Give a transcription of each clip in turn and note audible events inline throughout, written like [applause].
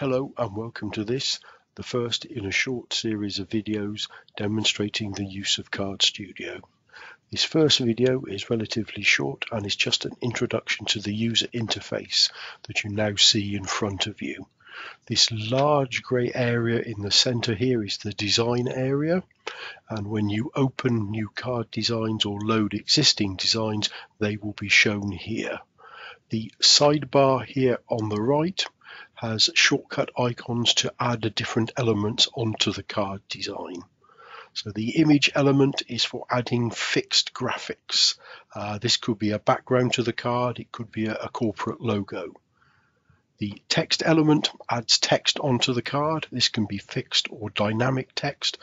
Hello and welcome to this, the first in a short series of videos demonstrating the use of CardStudio. This first video is relatively short and is just an introduction to the user interface that you now see in front of you. This large grey area in the center here is the design area and when you open new card designs or load existing designs they will be shown here. The sidebar here on the right has shortcut icons to add different elements onto the card design. So the image element is for adding fixed graphics. Uh, this could be a background to the card, it could be a, a corporate logo. The text element adds text onto the card. This can be fixed or dynamic text,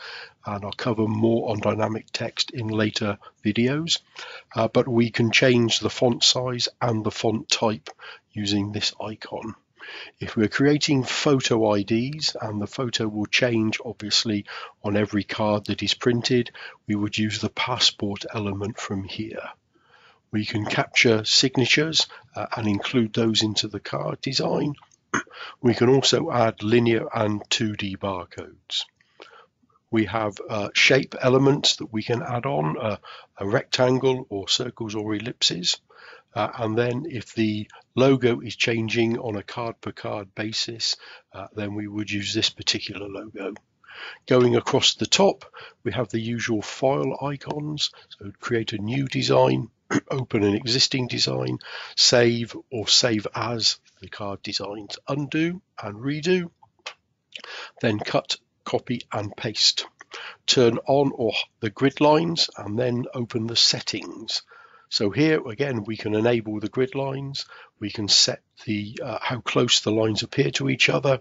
and I'll cover more on dynamic text in later videos. Uh, but we can change the font size and the font type using this icon. If we're creating photo IDs and the photo will change obviously on every card that is printed, we would use the passport element from here. We can capture signatures uh, and include those into the card design. [clears throat] We can also add linear and 2D barcodes. We have uh, shape elements that we can add on, uh, a rectangle or circles or ellipses. Uh, and then if the logo is changing on a card per card basis, uh, then we would use this particular logo. Going across the top, we have the usual file icons. So create a new design, [clears throat] open an existing design, save or save as the card designs, undo and redo, then cut, copy and paste. Turn on or the grid lines and then open the settings. So here again, we can enable the grid lines. We can set the uh, how close the lines appear to each other,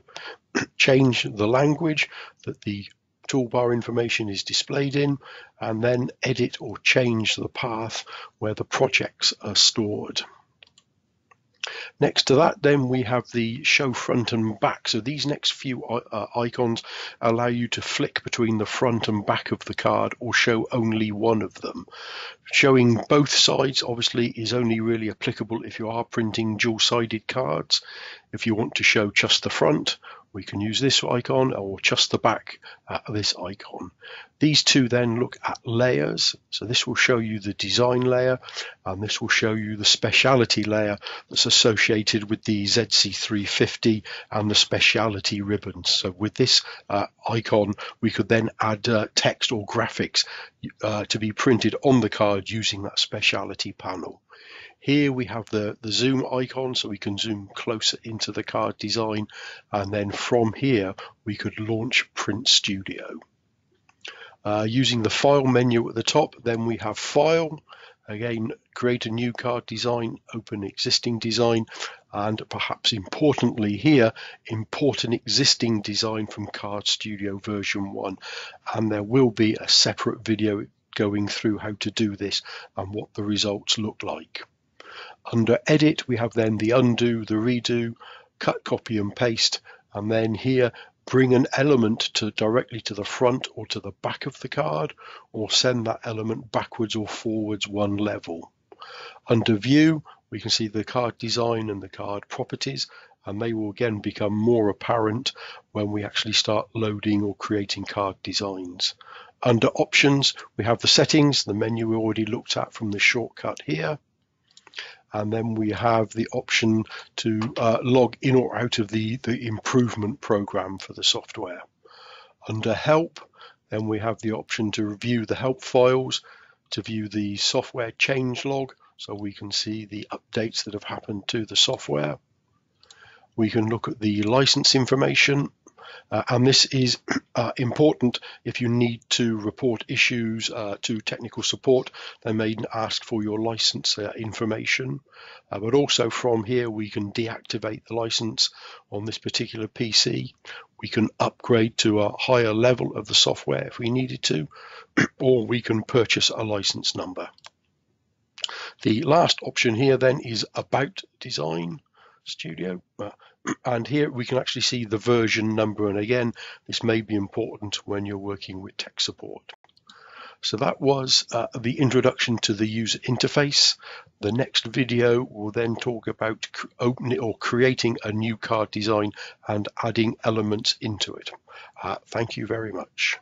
[clears throat] change the language that the toolbar information is displayed in, and then edit or change the path where the projects are stored. Next to that, then we have the show front and back. So these next few uh, icons allow you to flick between the front and back of the card or show only one of them. Showing both sides obviously is only really applicable if you are printing dual-sided cards. If you want to show just the front, we can use this icon or just the back uh, this icon. These two then look at layers. So this will show you the design layer and this will show you the speciality layer that's associated with the ZC350 and the speciality ribbons. So with this uh, icon, we could then add uh, text or graphics uh, to be printed on the card using that speciality panel. Here we have the, the zoom icon so we can zoom closer into the card design. And then from here we could launch PrintStudio. Uh, using the file menu at the top then we have file. Again create a new card design open existing design. And perhaps importantly here import an existing design from CardStudio version 1 and there will be a separate video going through how to do this and what the results look like under edit, we have then the undo, the redo, cut, copy and paste. And then here, bring an element to directly to the front or to the back of the card or send that element backwards or forwards one level. Under view, we can see the card design and the card properties and they will again become more apparent when we actually start loading or creating card designs. Under options, we have the settings, the menu we already looked at from the shortcut here and then we have the option to uh, log in or out of the, the improvement program for the software. Under help, then we have the option to review the help files, to view the software change log, so we can see the updates that have happened to the software. We can look at the license information uh, and this is [clears throat] uh, important if you need to report issues uh, to technical support. They may ask for your license uh, information, uh, but also from here we can deactivate the license on this particular PC. We can upgrade to a higher level of the software if we needed to, [clears throat] or we can purchase a license number. The last option here then is About Design Studio. Uh, and here we can actually see the version number and again this may be important when you're working with tech support. So that was uh, the introduction to the user interface. The next video will then talk about opening or creating a new card design and adding elements into it. Uh, thank you very much.